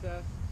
success.